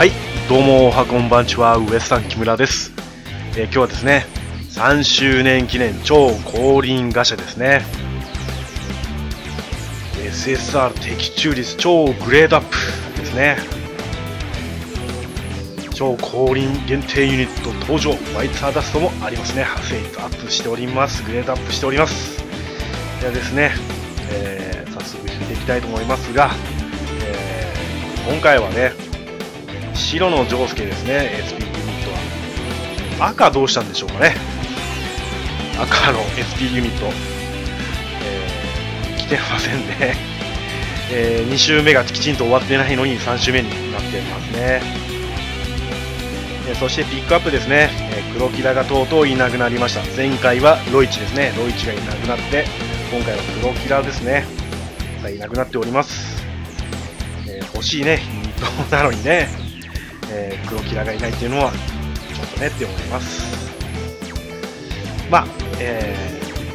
はい、どうもおはこんばんちは、ウエスタン木村です。えー今日はですね、3周年記念超降臨ガシャですね。SSR 的中率超グレードアップですね。超降臨限定ユニット登場、ワイツァーダストもありますね。ハセイトアップしております。グレードアップしております。ではですね、えー早速引いていきたいと思いますが、えー今回はね、白のジョースケですね、SP ユニットは。赤どうしたんでしょうかね。赤の SP ユニット、えー来てませんね。え2周目がきちんと終わってないのに3周目になってますね。えーそしてピックアップですね、え黒キラがとうとういなくなりました。前回はロイチですね、ロイチがいなくなって、今回は黒キラですね、いなくなっております。え欲しいね、ユニットなのにね、えー黒キラがいないっていうのは、ちょっとねって思います。まあ、え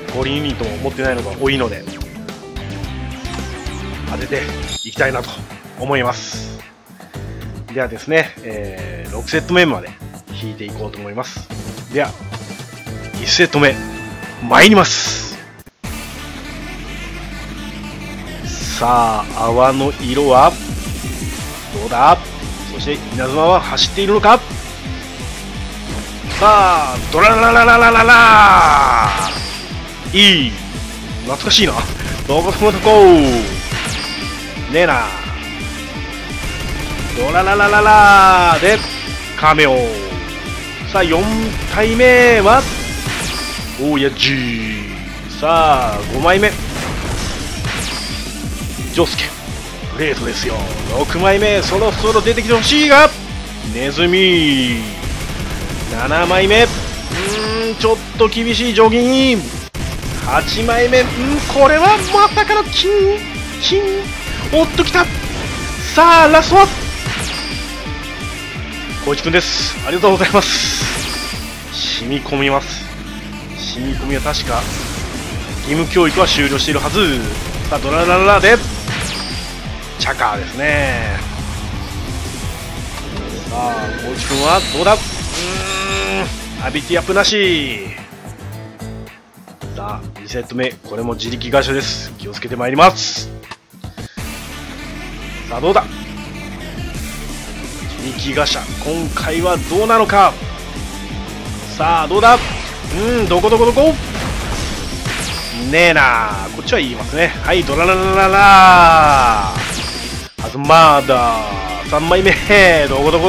ー、五輪ユニットも持ってないのが多いので、当てていきたいなと思います。ではですね、えー6セット目まで引いていこうと思います。では、1セット目、参ります。さあ、泡の色はどうだ？そして稲妻は走っているのか？さあ、ドラララララララいい懐かしいな。どこどこどこねえな。ドラララララで、カメオ。さあ、4体目は、おやじ。さあ、5枚目。ジョスケ。レートですよ。6枚目、そろそろ出てきてほしいが、ネズミ。7枚目。うーん、ちょっと厳しいジョギン。8枚目。うん、これはまさかの金、金。おっときた。さあ、ラストは。光一くんです。ありがとうございます。染み込みます。染み込みは確か、義務教育は終了しているはず。さあ、ドララララで、チャカーですね。さあ、光一くんはどうだ？うーん、アビティアップなし。さあ、2セット目、これも自力会社です。気をつけてまいります。さあ、どうだ？自力ガシャ今回はどうなのか？さあどうだ？うんどこどこどこ？ねえなこっちは言いますね。はいドラララララ。アズマーダ3枚目どこどこ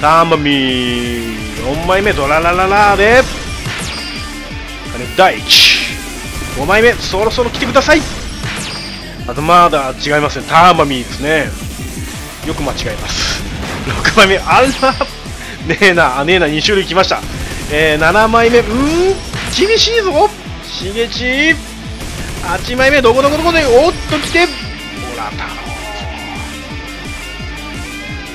タンバミ4枚目ドララララで金大地5枚目そろそろ来てくださいあとまだ違いますねターマミーですねよく間違えます。6枚目、あらねえな、あねえな、2種類来ました。えー、7枚目、うん、厳しいぞしげち8枚目、どこどこどこで、おっと来て、オラ太郎。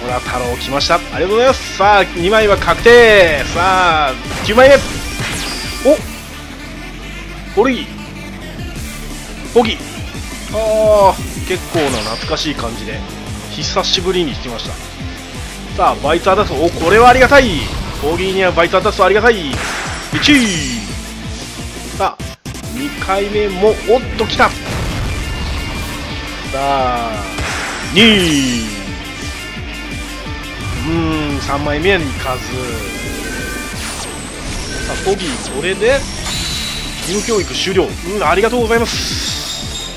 オラ太郎来ました。ありがとうございます。さあ、2枚は確定。さあ、9枚目。おホリー。ボギー。あー、結構な懐かしい感じで。久しぶりに引きましたさあバイツアダスおこれはありがたいコーギーにはバイツアダスありがたい1位さあ2回目もおっときた2うん3枚目にいかさあコーギーこれで義務教育終了。うんありがとうございます。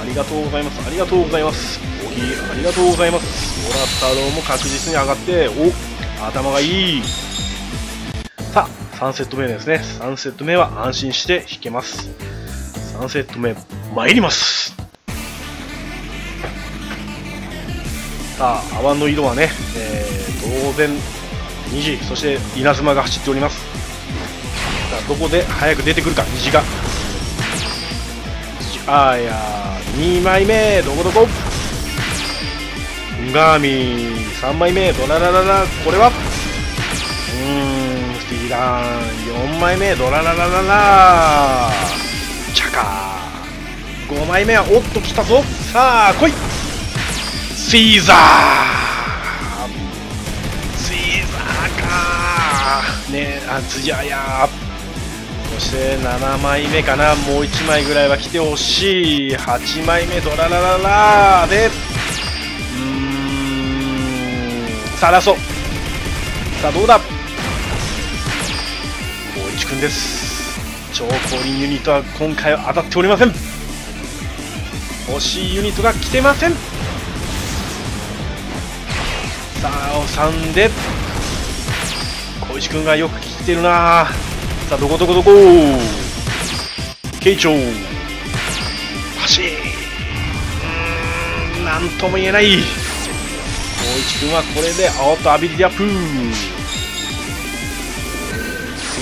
ありがとうございます。ありがとうございます。コーヒーありがとうございます。オラ太郎も確実に上がってお頭がいい。さあ3セット目ですね。3セット目は安心して引けます。3セット目参ります。さあ泡の色はね、えー当然虹そして稲妻が走っております。さあどこで早く出てくるか虹が。あーやー2枚目どこどこ。ガーミー3枚目ドララララこれは。うんスティーラン4枚目ドラララララ。チャカー。5枚目はおっと来たぞ。さあ来い。シーザーシーザーかねあつややそして7枚目かな。もう1枚ぐらいは来てほしい。8枚目ドララララ。でうーんさあラストさあどうだ？光一くんです。超降臨ユニットは今回は当たっておりません。欲しいユニットが来てません。3で。小石くんがよく来てるな。さあどこどこどこ。慶長パシーうーんなんとも言えない。光一くんはこれで青とアビリティアップ。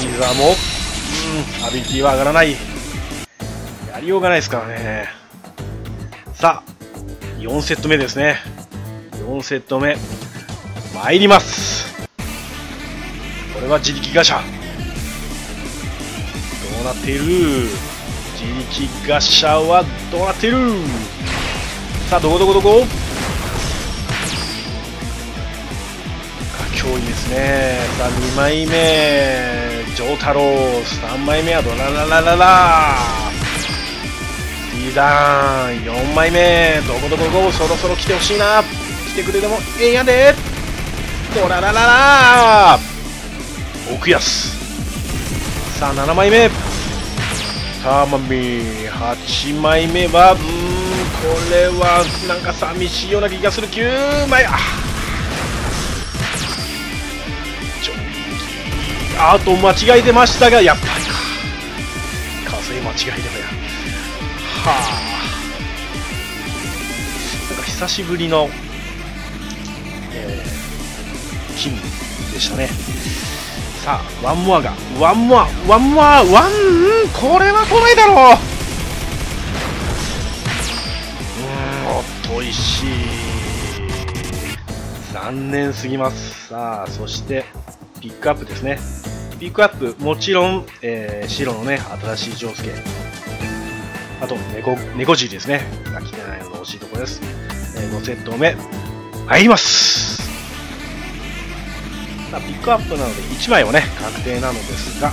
シーザーもうんアビリティは上がらない。やりようがないですからね。さあ4セット目ですね。4セット目。参ります。これは自力ガシャ。どうなっている？自力ガシャはどうなっている？さあどこどこどこ？脅威ですね。さあ2枚目。丈太郎3枚目はドラララララ。リーダーン。4枚目。どこどこどこ？そろそろ来てほしいな。来てくれてもええやで。ドララララ奥安さあ7枚目。ターマミ8枚目はうんこれはなんか寂しいような気がする。9枚。あちょあと間違い出ましたがやっぱりか。火星間違いでもや。はあ。なんか久しぶりのえー、金でしたね。さあワンモアがワンモアワンモアワンこれは来ないだろう。うんおっといしい。残念すぎます。さあそしてピックアップですね。ピックアップもちろん、えー、白のね新しいジョースケ。あと猫猫尻ですね。が来てないのが欲しいところです、えー、5セット目入ります。さあピックアップなので1枚はね確定なのですが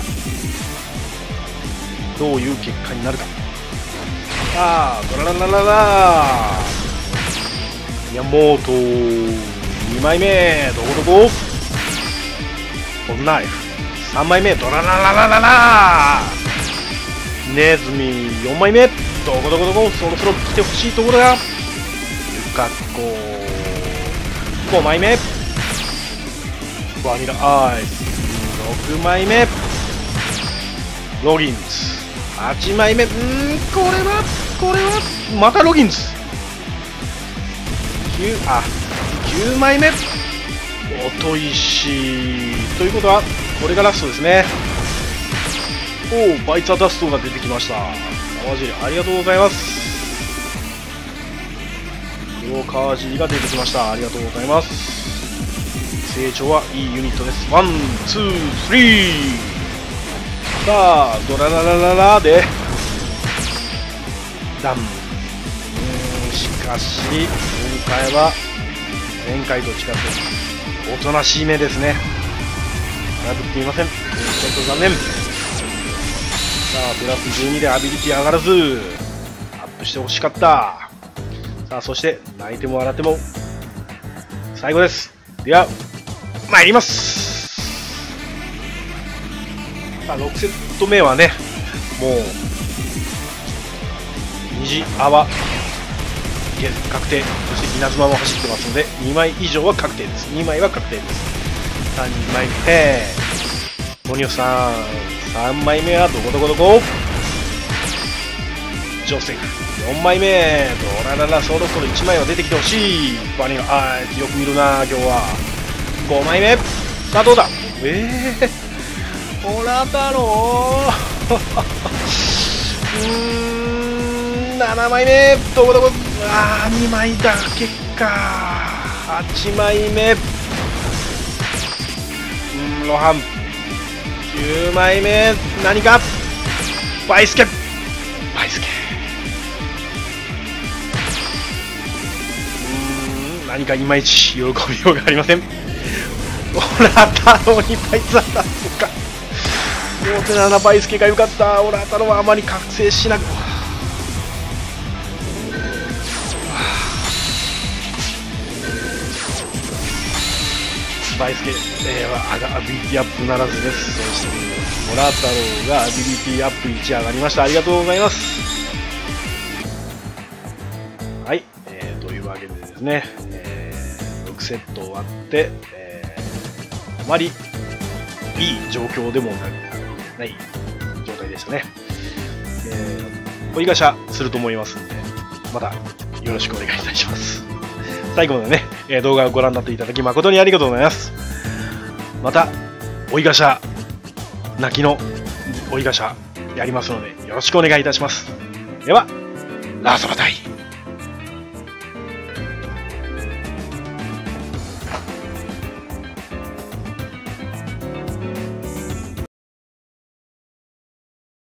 どういう結果になるか。さあドラララララ。ヤモート2枚目。どこどこ？ポンナイフ。3枚目。ドララララララ。ネズミ。4枚目。どこどこどこ？そろそろ来てほしいところだ。ゆかっこ5枚目。バニラ。アイス6枚目。ロギンズ。8枚目。うんこれはこれはまたロギンズ。9あ9枚目。音石ということはこれがラストですね。おおバイツァダストが出てきました。川尻ありがとうございます。黒川尻が出てきました。ありがとうございます。成長はいいユニットです。 one two three。さあドラララララで。ダンうんしかし今回は前回と違っておとなしい目ですね。破っていません。ちょっと残念。さあプラス12でアビリティ上がらずアップしてほしかった。さあそして泣いても笑っても最後です。では参ります。さあ6セット目はねもう虹泡確定。そして稲妻も走ってますので2枚以上は確定です。2枚は確定です。さあ2枚目。モニオさん3枚目はどこどこどこ？ジョセフ。4枚目。ドラララそろそろ1枚は出てきてほしい。バニラあよく見るな今日は。5枚目。さあどうだ？ええー、ほらだろううーん7枚目。どこどこ？ああ2枚だけか。8枚目。うんロハン9枚目。何か？バイスケ。バイスケ。うん何かいまいち喜びようがありません。オラ太郎にバイツ当たったか。大手7倍助が良かった。オラ太郎はあまり覚醒しなく。バイスケ、えー、アビリティアップならずです。そして、モラ太郎がアビリティアップ1上がりました。ありがとうございます。はい、えー、というわけでですね、えー、6セット終わって、えー、あまりいい状況でもない状態でしたね。えー、追いガシャすると思いますんで、またよろしくお願いいたします。最後までね、え動画をご覧になっていただき誠にありがとうございます。また、追いガシャ、泣きの追いガシャやりますので、よろしくお願いいたします。では、ラーソバタイ。